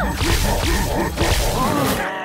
Yeah! Yeah! Yeah! Whoa! Yeah! Yeah! Yeah! Whoa! Yeah! Yeah! Yeah!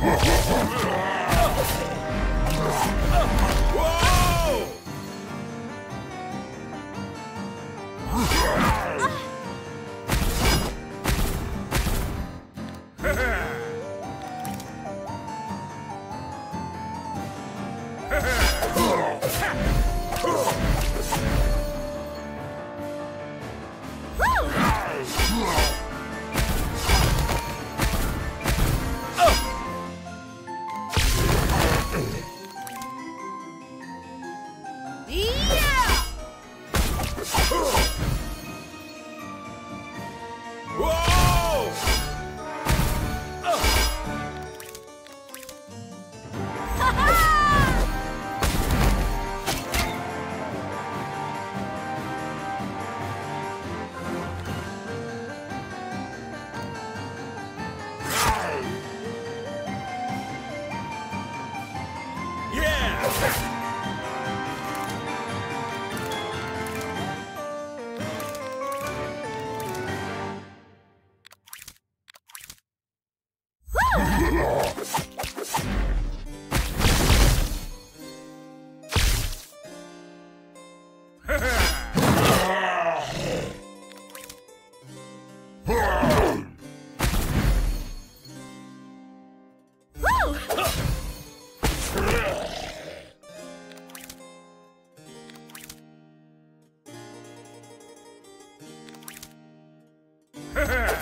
Ha ha ha ha!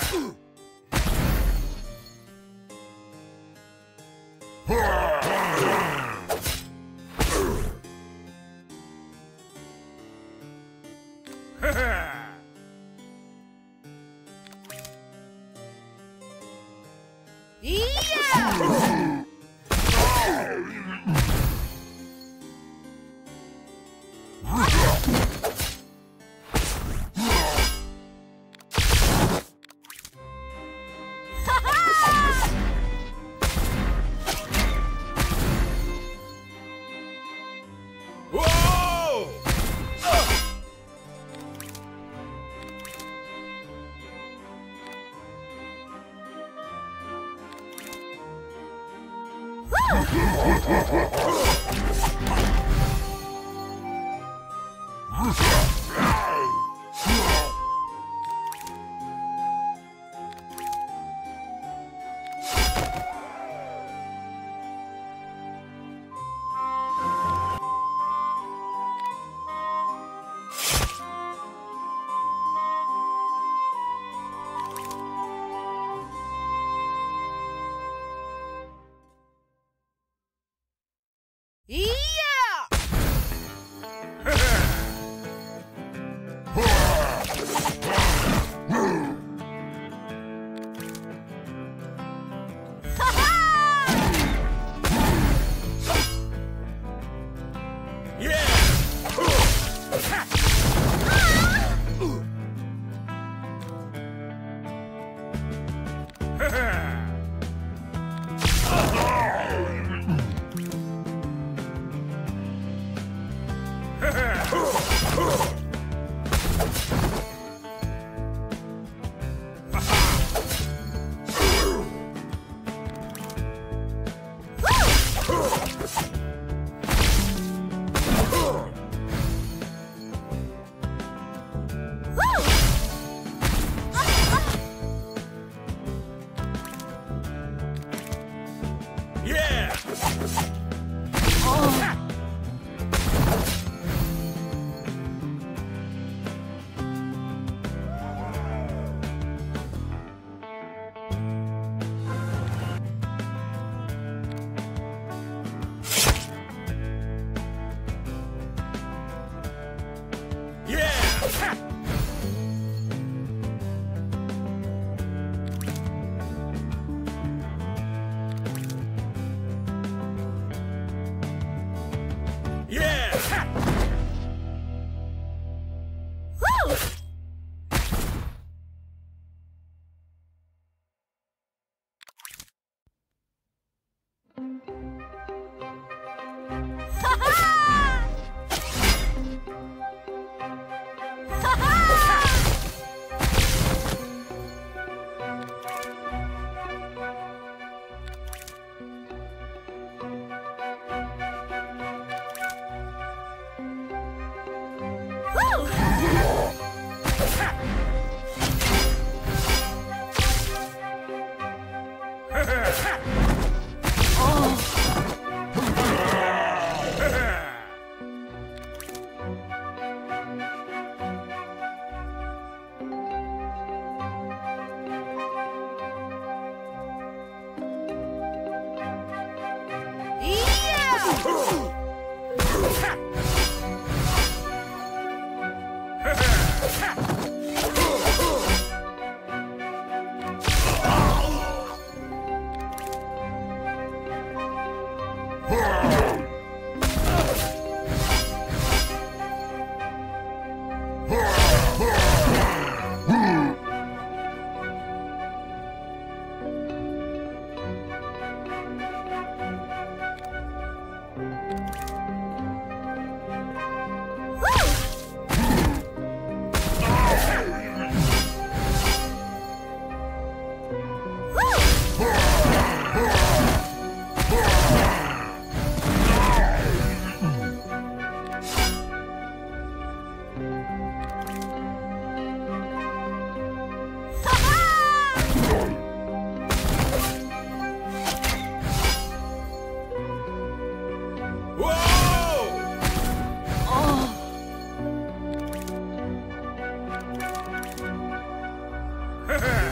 Yeah! Ha ha!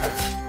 Whoa!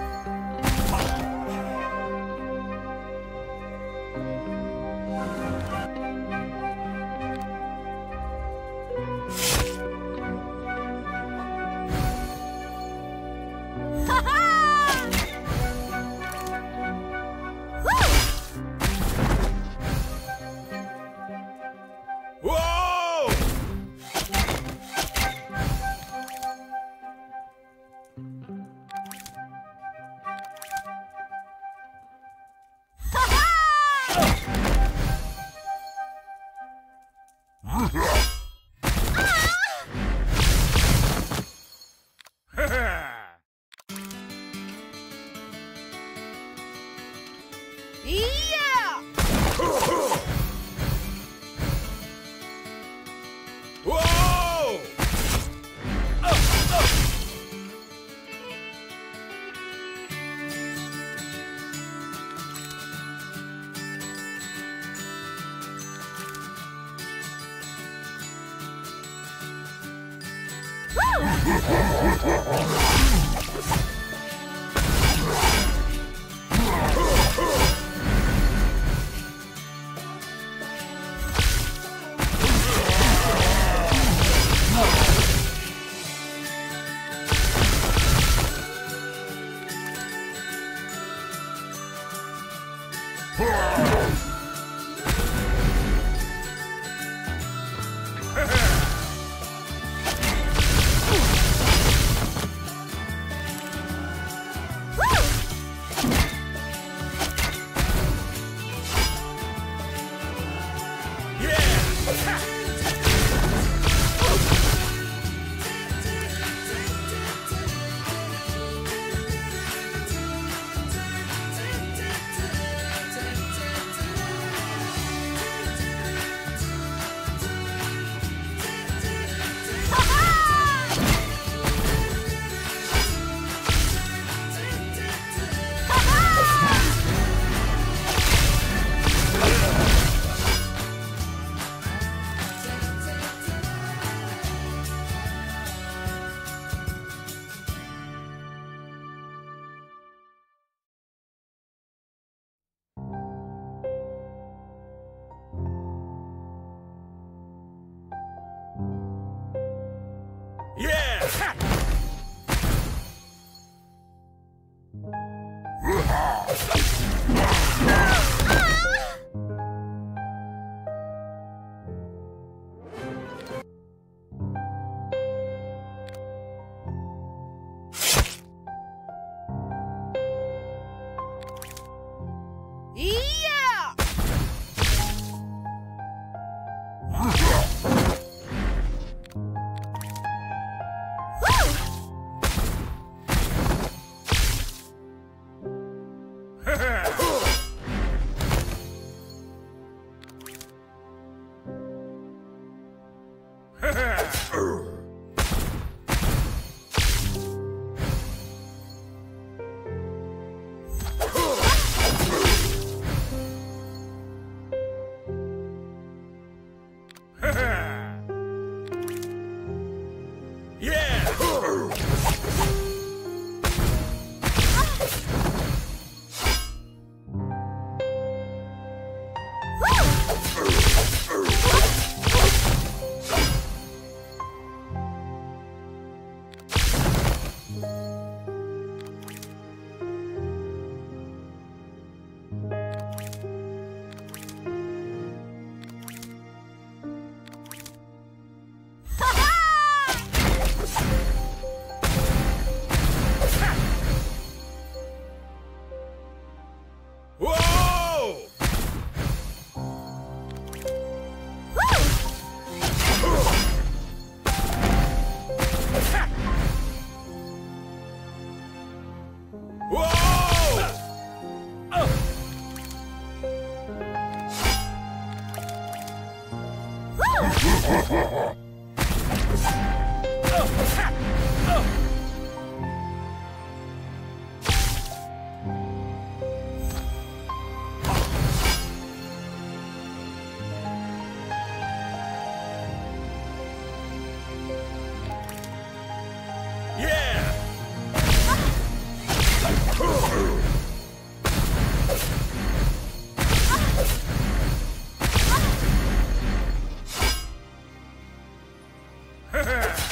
Yeah!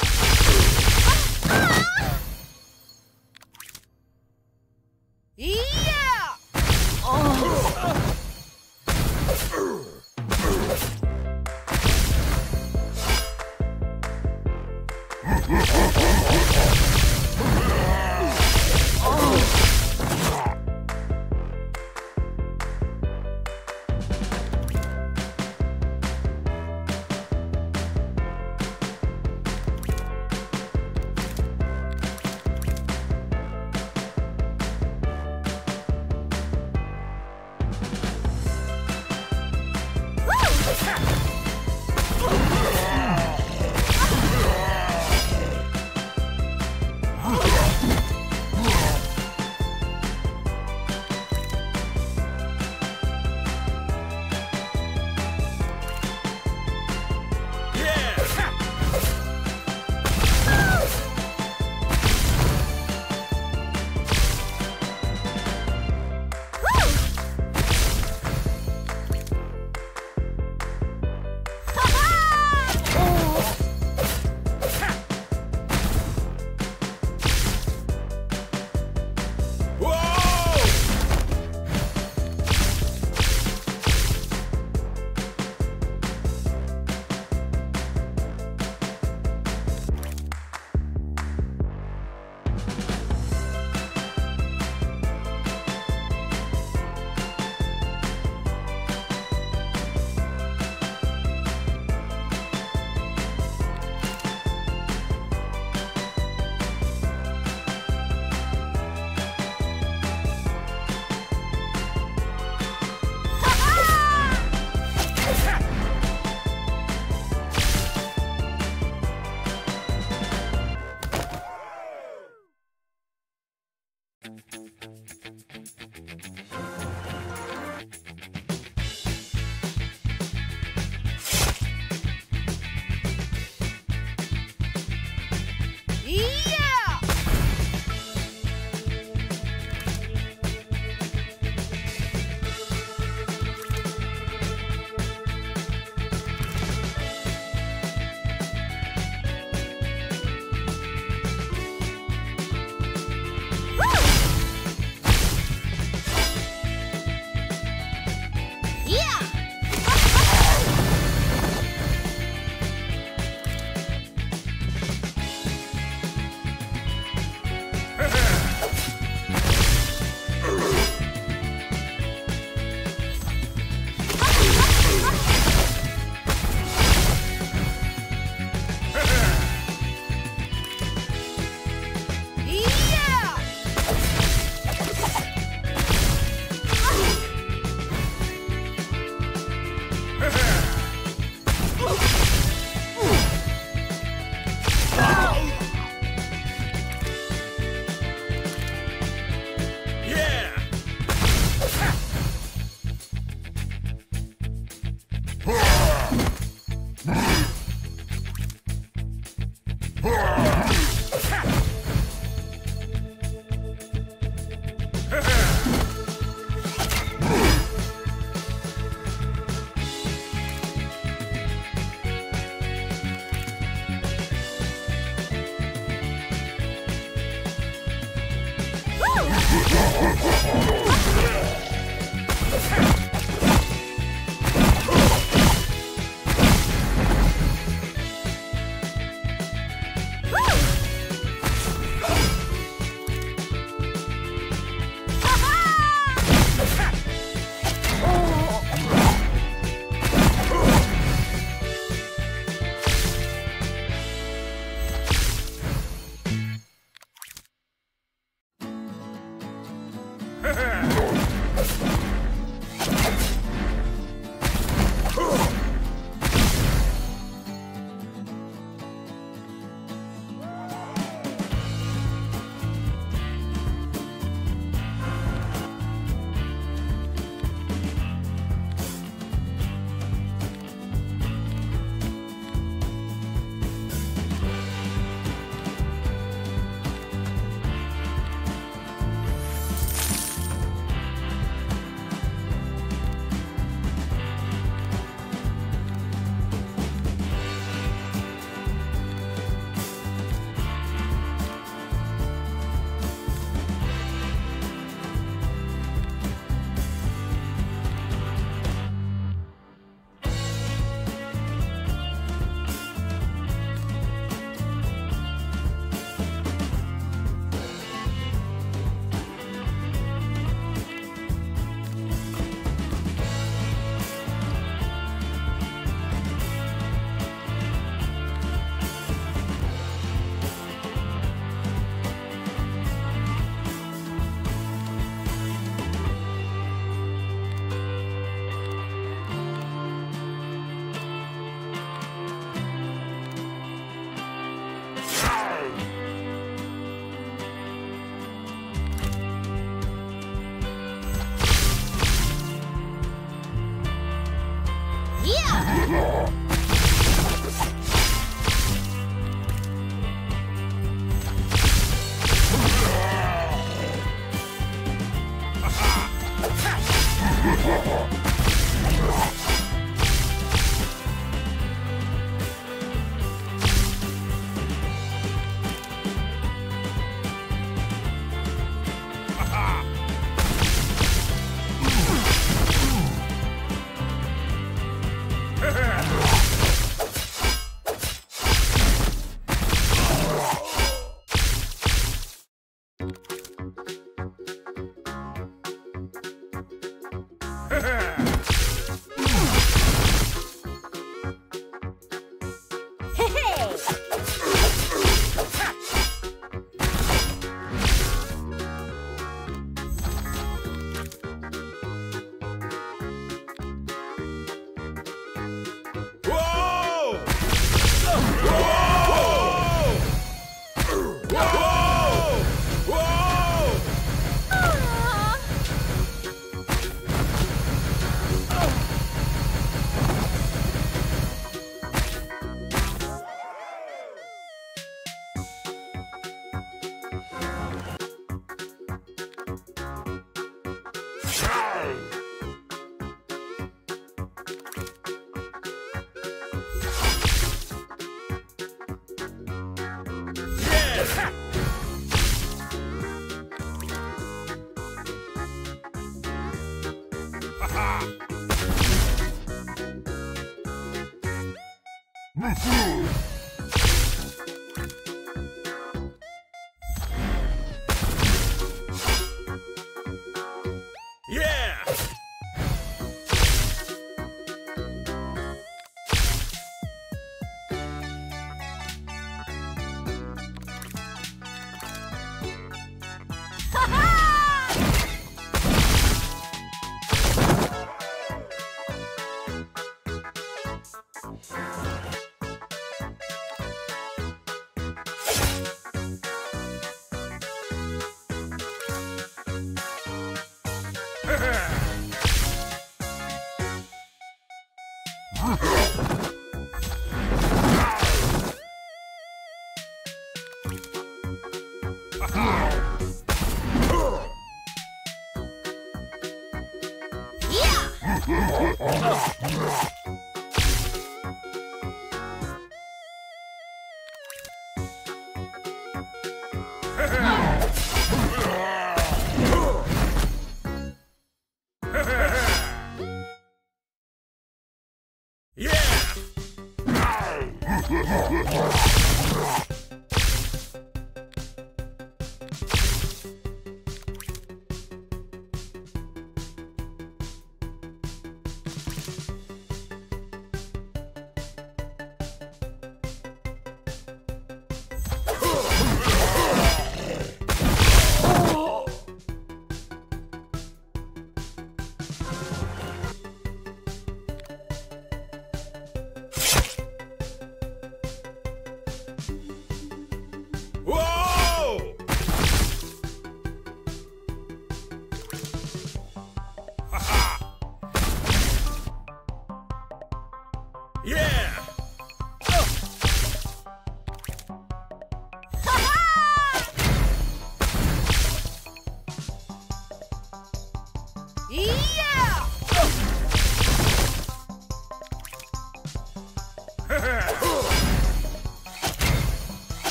Yeah!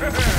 Ha ha!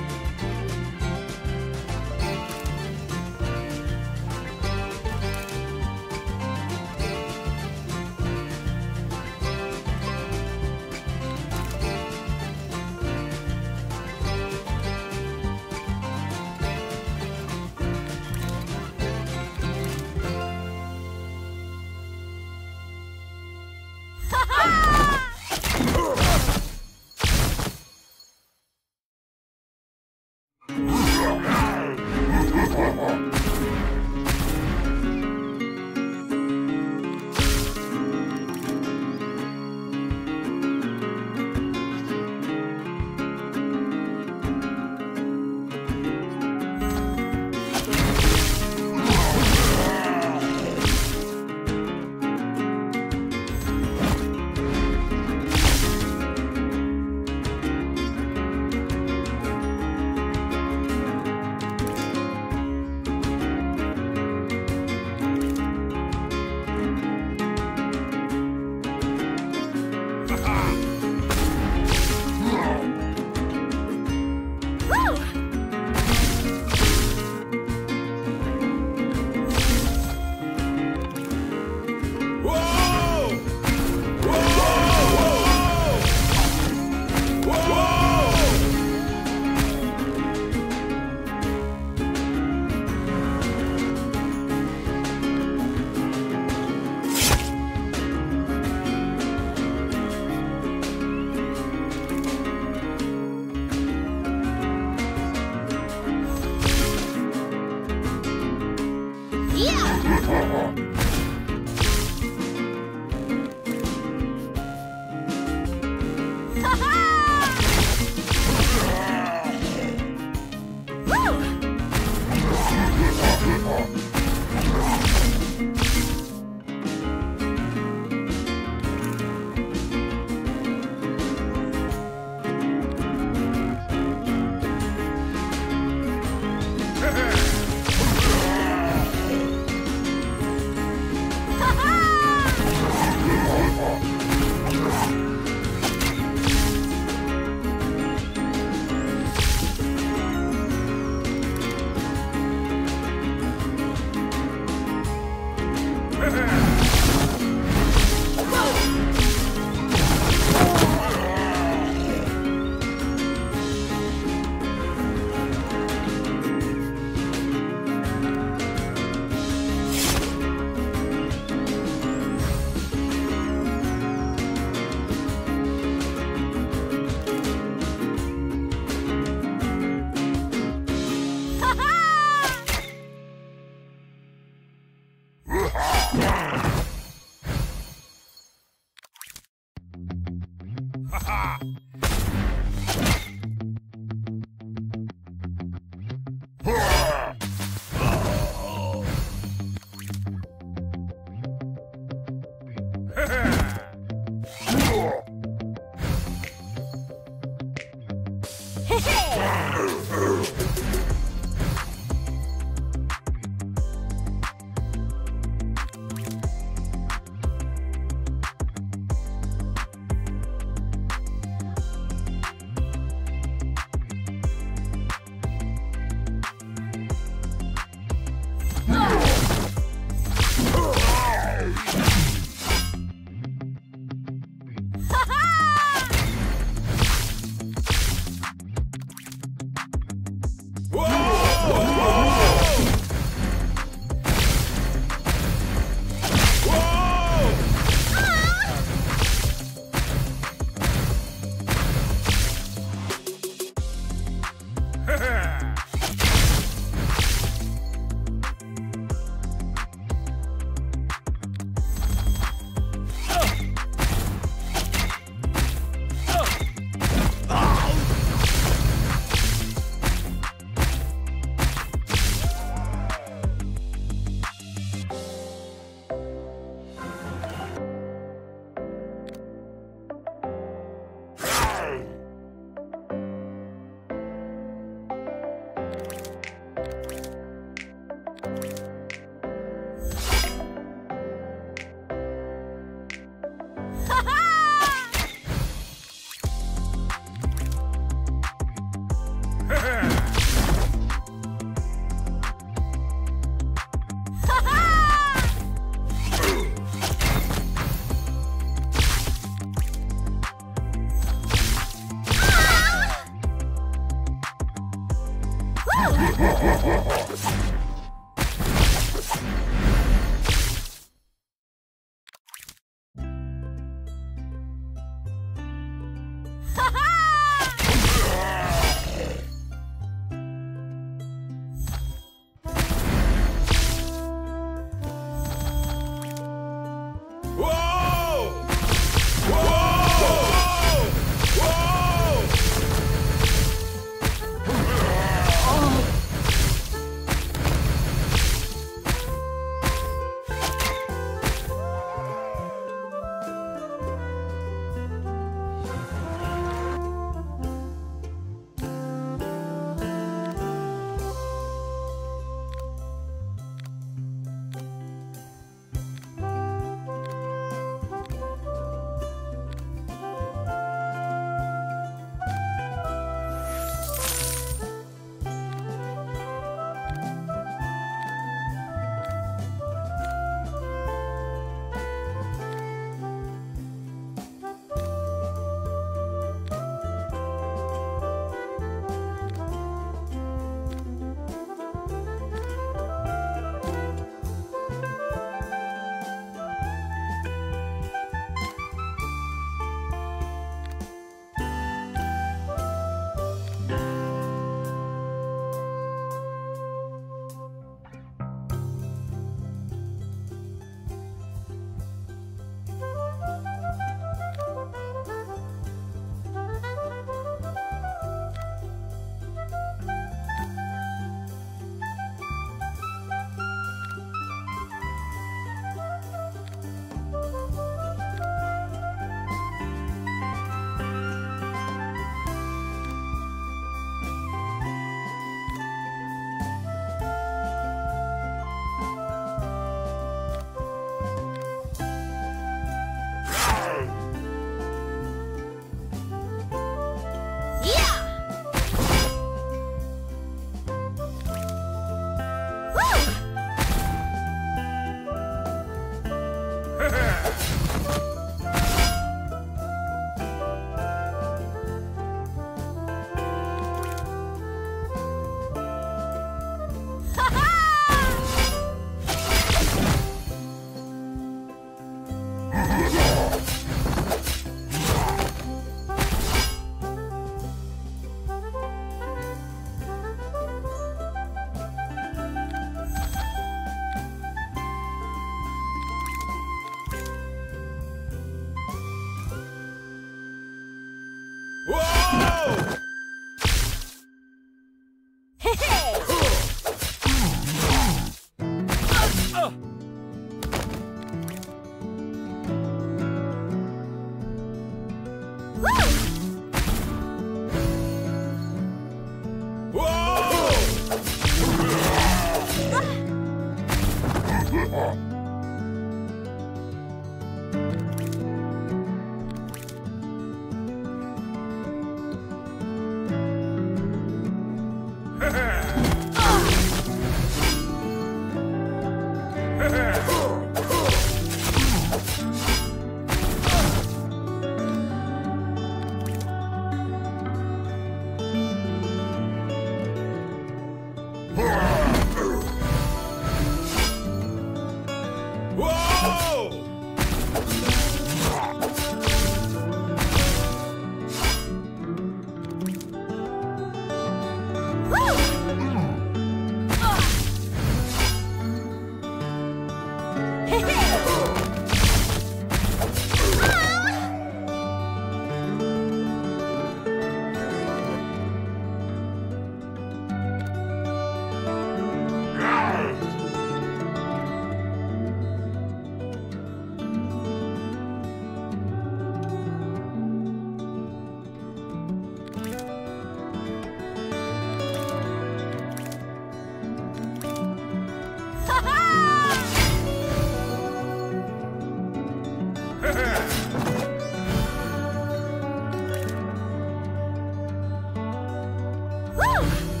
Woo!